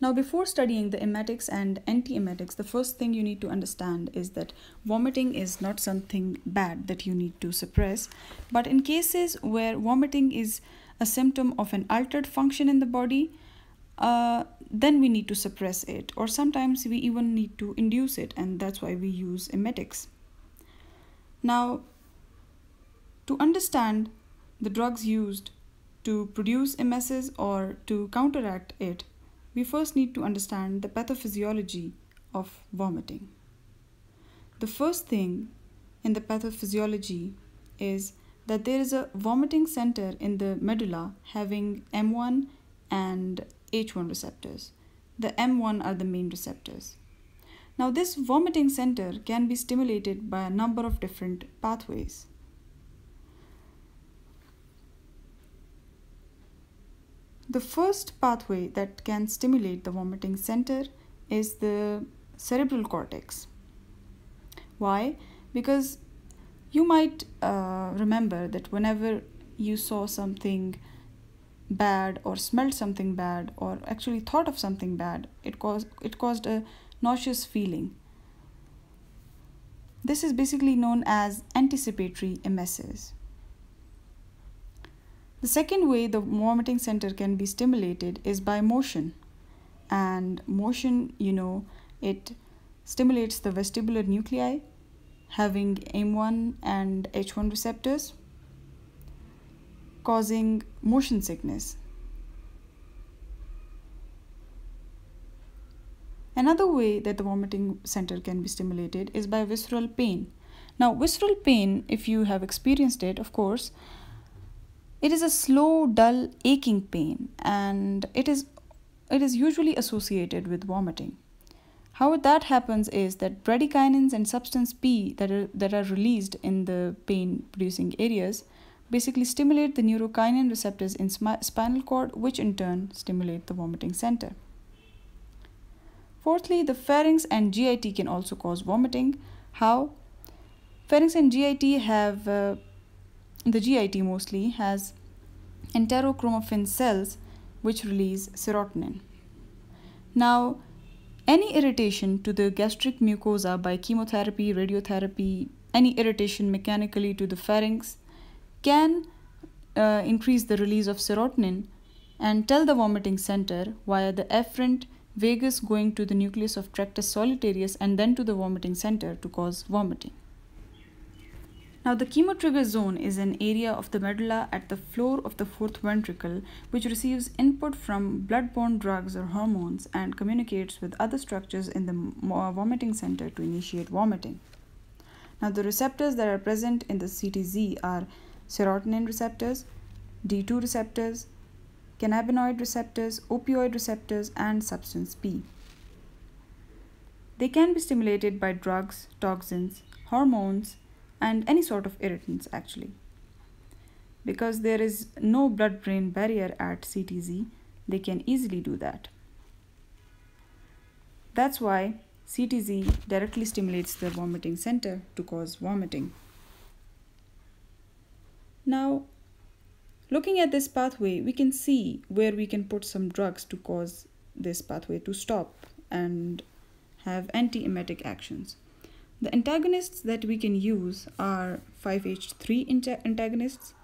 Now, before studying the emetics and antiemetics, the first thing you need to understand is that vomiting is not something bad that you need to suppress. But in cases where vomiting is a symptom of an altered function in the body, uh, then we need to suppress it, or sometimes we even need to induce it, and that's why we use emetics. Now, to understand the drugs used to produce emesis or to counteract it, we first need to understand the pathophysiology of vomiting. The first thing in the pathophysiology is that there is a vomiting center in the medulla having M1 and H1 receptors. The M1 are the main receptors. Now, this vomiting center can be stimulated by a number of different pathways. The first pathway that can stimulate the vomiting center is the cerebral cortex. Why? Because you might uh, remember that whenever you saw something bad or smelled something bad or actually thought of something bad, it caused it caused a nauseous feeling. This is basically known as anticipatory emesis. The second way the vomiting center can be stimulated is by motion. And motion, you know, it stimulates the vestibular nuclei having M1 and H1 receptors, causing motion sickness. Another way that the vomiting center can be stimulated is by visceral pain. Now, visceral pain, if you have experienced it, of course, it is a slow, dull, aching pain, and it is it is usually associated with vomiting. How that happens is that bradykinins and substance P that are, that are released in the pain producing areas basically stimulate the neurokinin receptors in spinal cord, which in turn stimulate the vomiting center. Fourthly, the pharynx and GIT can also cause vomiting. How? Pharynx and GIT have uh, the GIT mostly has enterochromaffin cells which release serotonin. Now, any irritation to the gastric mucosa by chemotherapy, radiotherapy, any irritation mechanically to the pharynx can uh, increase the release of serotonin and tell the vomiting center via the efferent vagus going to the nucleus of tractus solitarius and then to the vomiting center to cause vomiting. Now the chemotrigger zone is an area of the medulla at the floor of the fourth ventricle which receives input from blood-borne drugs or hormones and communicates with other structures in the uh, vomiting center to initiate vomiting. Now the receptors that are present in the CTZ are serotonin receptors, D2 receptors, cannabinoid receptors, opioid receptors, and substance P. They can be stimulated by drugs, toxins, hormones, and any sort of irritants actually. Because there is no blood brain barrier at CTZ, they can easily do that. That's why CTZ directly stimulates the vomiting center to cause vomiting. Now, looking at this pathway, we can see where we can put some drugs to cause this pathway to stop and have anti-emetic actions. The antagonists that we can use are 5H3 antagonists,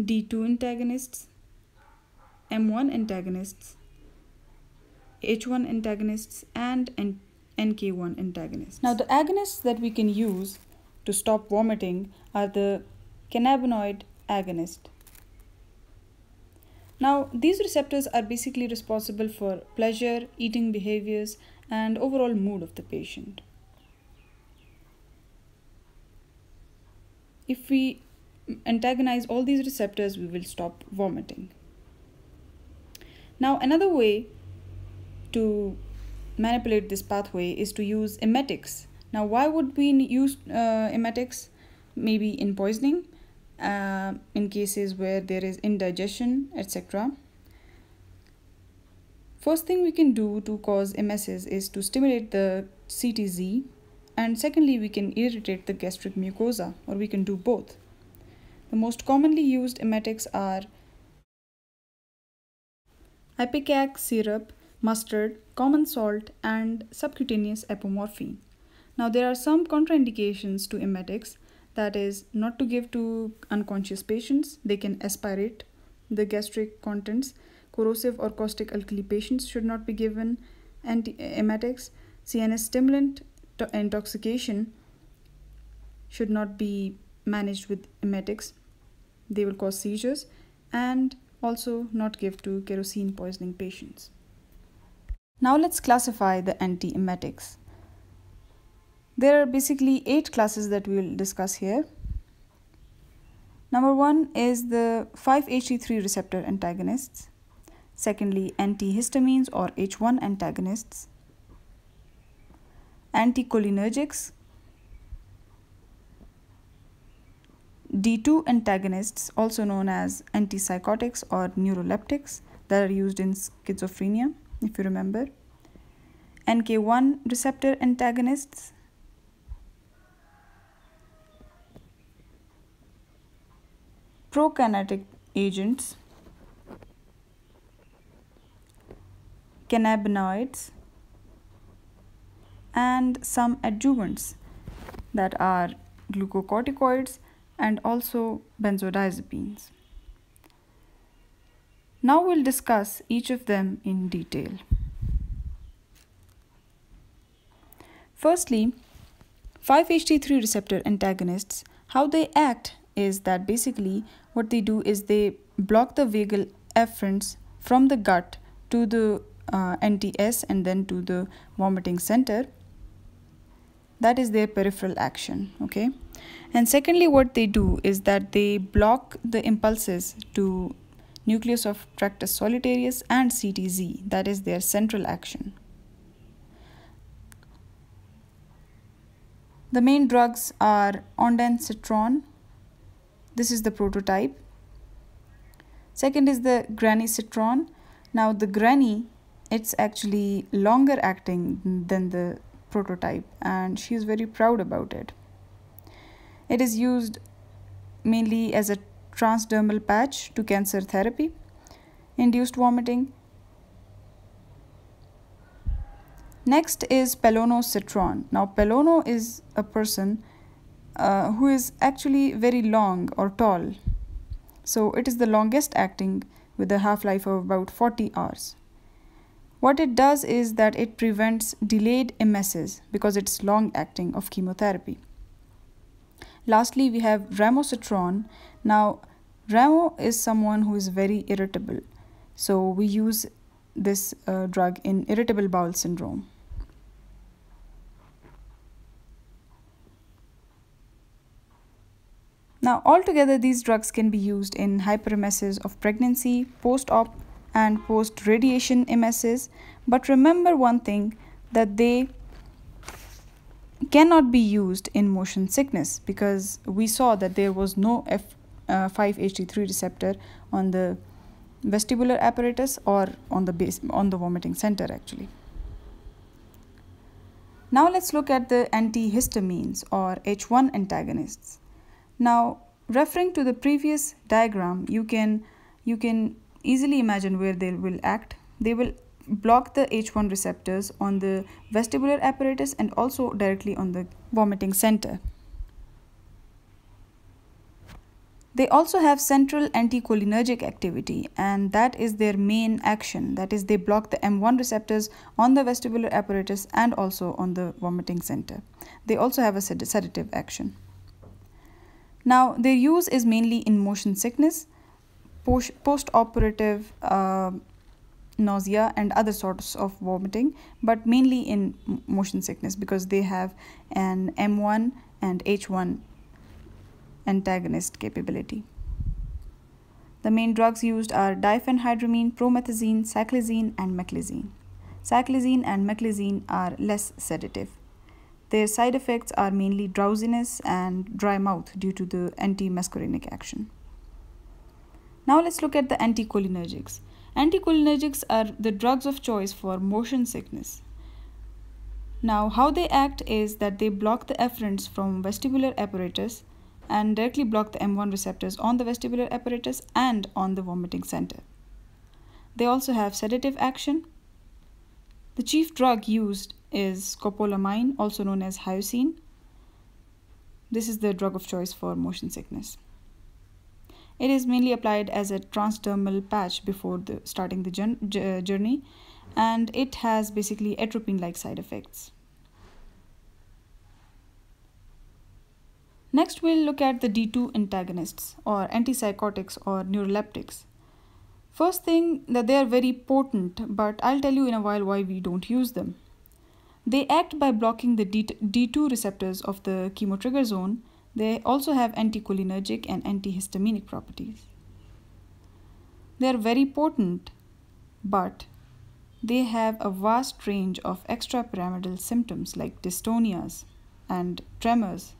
D2 antagonists, M1 antagonists, H1 antagonists, and NK1 antagonists. Now, the agonists that we can use to stop vomiting are the cannabinoid agonist. Now, these receptors are basically responsible for pleasure, eating behaviors, and overall mood of the patient. If we antagonize all these receptors, we will stop vomiting. Now, another way to manipulate this pathway is to use emetics. Now, why would we use uh, emetics? Maybe in poisoning, uh, in cases where there is indigestion, etc. First thing we can do to cause emesis is to stimulate the CTZ and secondly we can irritate the gastric mucosa or we can do both. The most commonly used emetics are ipecac syrup, mustard, common salt, and subcutaneous apomorphine. Now, there are some contraindications to emetics that is, not to give to unconscious patients, they can aspirate the gastric contents. Corrosive or caustic alkali patients should not be given anti emetics. CNS stimulant intoxication should not be managed with emetics, they will cause seizures, and also not give to kerosene poisoning patients. Now let's classify the antiemetics. There are basically eight classes that we will discuss here. Number one is the 5-HT3 receptor antagonists. Secondly, antihistamines or H1 antagonists. Anticholinergics. D2 antagonists, also known as antipsychotics or neuroleptics, that are used in schizophrenia, if you remember. NK1 receptor antagonists, prokinetic agents, cannabinoids, and some adjuvants that are glucocorticoids and also benzodiazepines. Now we'll discuss each of them in detail. Firstly, 5-HT3 receptor antagonists, how they act is that basically what they do is they block the vagal afferents from the gut to the uh, NTS and then to the vomiting center. That is their peripheral action, okay? And secondly, what they do is that they block the impulses to nucleus of tractus solitarius and CTZ, that is their central action. The main drugs are ondansetron, this is the prototype. Second is the granisetron. Now the granny, it's actually longer acting than the prototype and she is very proud about it. It is used mainly as a transdermal patch to cancer therapy, induced vomiting. Next is palonosetron. Now pelono is a person uh, who is actually very long or tall. So it is the longest acting with a half-life of about 40 hours. What it does is that it prevents delayed emesis because it's long acting of chemotherapy. Lastly, we have ramosetron. Now, ramo is someone who is very irritable. So we use this uh, drug in irritable bowel syndrome. Now, altogether, these drugs can be used in hyperemesis of pregnancy, post-op, and post-radiation emesis. But remember one thing that they cannot be used in motion sickness because we saw that there was no F5-HT3 uh, receptor on the vestibular apparatus or on the base on the vomiting center actually. Now let's look at the antihistamines or H1 antagonists. Now, referring to the previous diagram, you can, you can easily imagine where they will act. They will block the H1 receptors on the vestibular apparatus and also directly on the vomiting center. They also have central anticholinergic activity and that is their main action. That is they block the M1 receptors on the vestibular apparatus and also on the vomiting center. They also have a sedative action. Now, their use is mainly in motion sickness, post operative uh, nausea, and other sorts of vomiting, but mainly in motion sickness because they have an M1 and H1 antagonist capability. The main drugs used are diphenhydramine, promethazine, cyclizine, and meclizine. Cyclizine and meclizine are less sedative. Their side effects are mainly drowsiness and dry mouth due to the antimuscarinic action. Now let's look at the anticholinergics. Anticholinergics are the drugs of choice for motion sickness. Now, how they act is that they block the efferents from vestibular apparatus and directly block the M1 receptors on the vestibular apparatus and on the vomiting center. They also have sedative action. The chief drug used is scopolamine, also known as hyoscine. This is the drug of choice for motion sickness. It is mainly applied as a transdermal patch before the, starting the uh, journey and it has basically atropine like side effects. Next, we'll look at the D2 antagonists or antipsychotics or neuroleptics. First thing that they are very potent, but I'll tell you in a while why we don't use them. They act by blocking the D2 receptors of the chemotrigger zone. They also have anticholinergic and antihistaminic properties. They are very potent, but they have a vast range of extrapyramidal symptoms like dystonias and tremors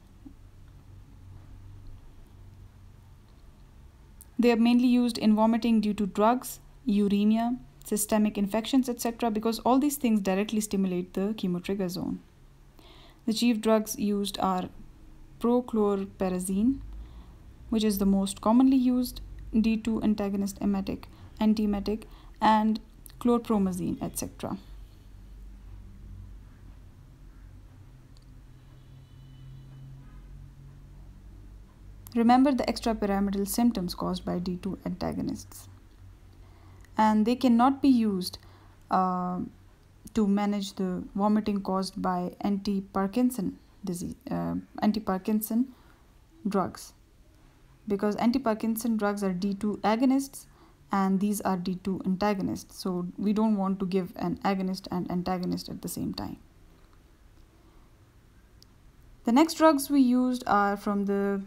They are mainly used in vomiting due to drugs, uremia, systemic infections, etc., because all these things directly stimulate the chemotrigger zone. The chief drugs used are prochlorperazine, which is the most commonly used D2 antagonist emetic, antiemetic, and chlorpromazine, etc. Remember the extrapyramidal symptoms caused by D2 antagonists. And they cannot be used uh, to manage the vomiting caused by anti-Parkinson disease, uh, anti-Parkinson drugs. Because anti-Parkinson drugs are D2 agonists and these are D2 antagonists. So we don't want to give an agonist and antagonist at the same time. The next drugs we used are from the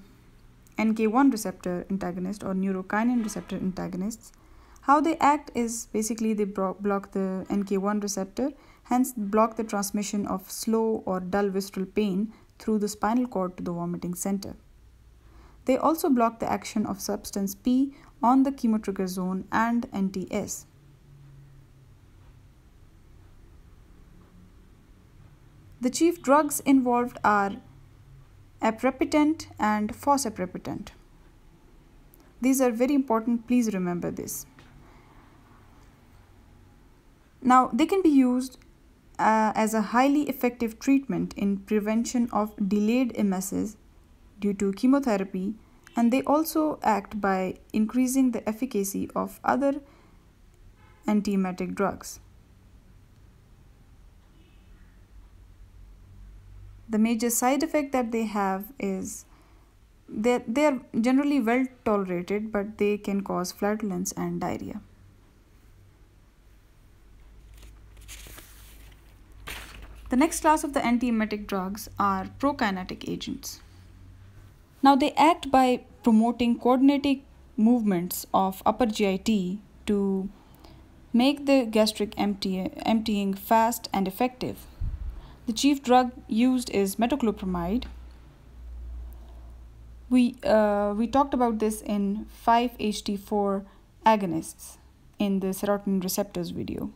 NK1 receptor antagonist or neurokinin receptor antagonists. How they act is basically they block the NK1 receptor, hence block the transmission of slow or dull visceral pain through the spinal cord to the vomiting center. They also block the action of substance P on the chemotrigger zone and NTS. The chief drugs involved are aprepitant and fosaprepitant. These are very important, please remember this. Now, they can be used uh, as a highly effective treatment in prevention of delayed emesis due to chemotherapy and they also act by increasing the efficacy of other antiemetic drugs. the major side effect that they have is they they are generally well tolerated but they can cause flatulence and diarrhea the next class of the antiemetic drugs are prokinetic agents now they act by promoting coordinating movements of upper GIT to make the gastric empty, emptying fast and effective the chief drug used is metoclopramide. We, uh, we talked about this in 5-HT4 agonists in the serotonin receptors video.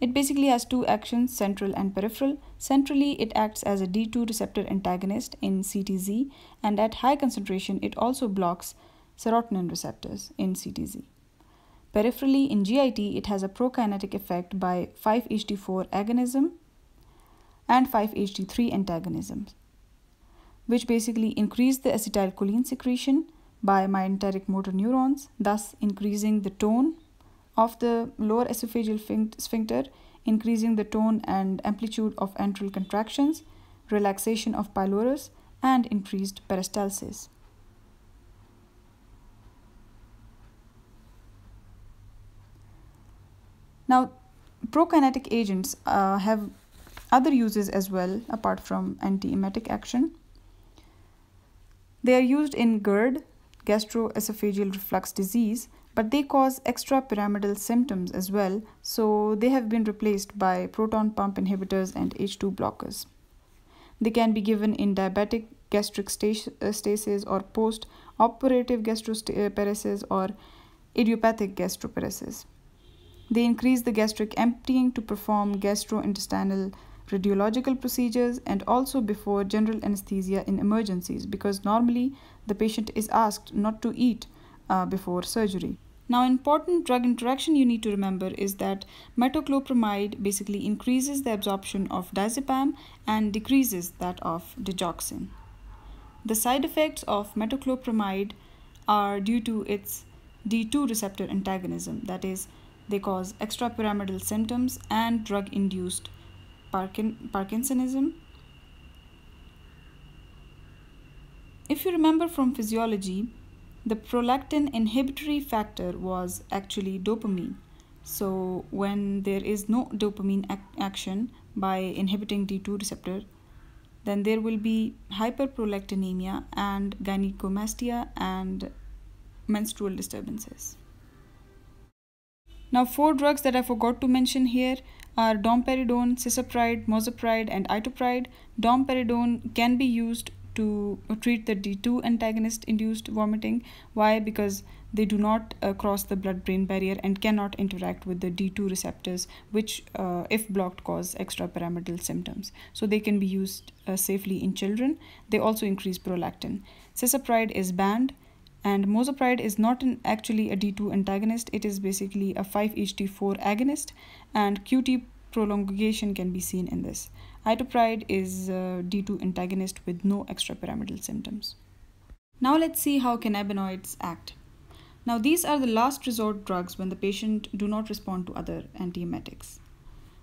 It basically has two actions, central and peripheral. Centrally, it acts as a D2 receptor antagonist in CTZ, and at high concentration, it also blocks serotonin receptors in CTZ. Peripherally, in GIT, it has a prokinetic effect by 5-HT4 agonism and 5-HT3 antagonisms, which basically increase the acetylcholine secretion by myenteric motor neurons, thus increasing the tone of the lower esophageal sphincter, increasing the tone and amplitude of antral contractions, relaxation of pylorus, and increased peristalsis. Now, prokinetic agents uh, have other uses as well apart from antiemetic action. They are used in GERD, gastroesophageal reflux disease, but they cause extrapyramidal symptoms as well, so they have been replaced by proton pump inhibitors and H2 blockers. They can be given in diabetic gastric uh, stasis or post operative gastroparesis or idiopathic gastroparesis. They increase the gastric emptying to perform gastrointestinal radiological procedures, and also before general anesthesia in emergencies because normally the patient is asked not to eat uh, before surgery. Now, important drug interaction you need to remember is that metoclopramide basically increases the absorption of diazepam and decreases that of digoxin. The side effects of metoclopramide are due to its D2 receptor antagonism, that is, they cause extrapyramidal symptoms and drug induced Parkin- Parkinsonism. If you remember from physiology, the prolactin inhibitory factor was actually dopamine. So, when there is no dopamine ac- action by inhibiting D2 receptor, then there will be hyperprolactinemia and gynecomastia and menstrual disturbances. Now, four drugs that I forgot to mention here are domperidone, cisapride, mosapride, and itopride. Domperidone can be used to treat the D2 antagonist induced vomiting. Why? Because they do not uh, cross the blood brain barrier and cannot interact with the D2 receptors, which, uh, if blocked, cause extrapyramidal symptoms. So they can be used uh, safely in children. They also increase prolactin. Cisapride is banned and mosapride is not an, actually a D2 antagonist, it is basically a 5-HT4 agonist, and QT prolongation can be seen in this. Itopride is a D2 antagonist with no extrapyramidal symptoms. Now let's see how cannabinoids act. Now these are the last resort drugs when the patient do not respond to other antiemetics.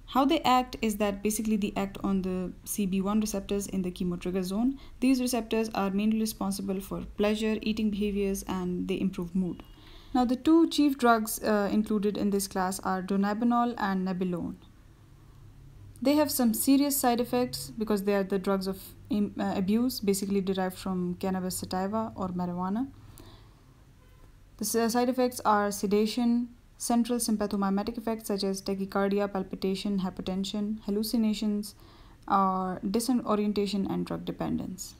How they act is that basically they act on the CB1 receptors in the chemotrigger zone. These receptors are mainly responsible for pleasure, eating behaviors, and they improve mood. Now, the two chief drugs uh, included in this class are dronabinol and nabilone. They have some serious side effects because they are the drugs of uh, abuse, basically derived from cannabis sativa or marijuana. The side effects are sedation, central sympathomimetic effects such as tachycardia, palpitation, hypertension, hallucinations, or disorientation and drug dependence.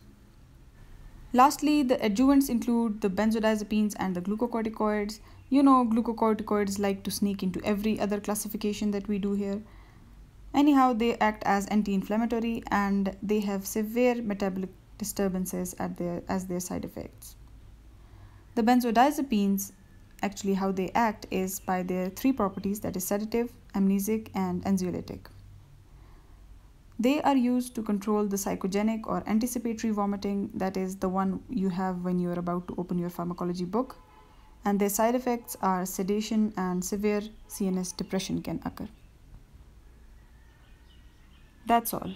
Lastly, the adjuvants include the benzodiazepines and the glucocorticoids. You know, glucocorticoids like to sneak into every other classification that we do here. Anyhow, they act as anti-inflammatory and they have severe metabolic disturbances at their, as their side effects. The benzodiazepines actually how they act is by their three properties that is sedative, amnesic, and anxiolytic. They are used to control the psychogenic or anticipatory vomiting, that is the one you have when you are about to open your pharmacology book, and their side effects are sedation and severe CNS depression can occur. That's all.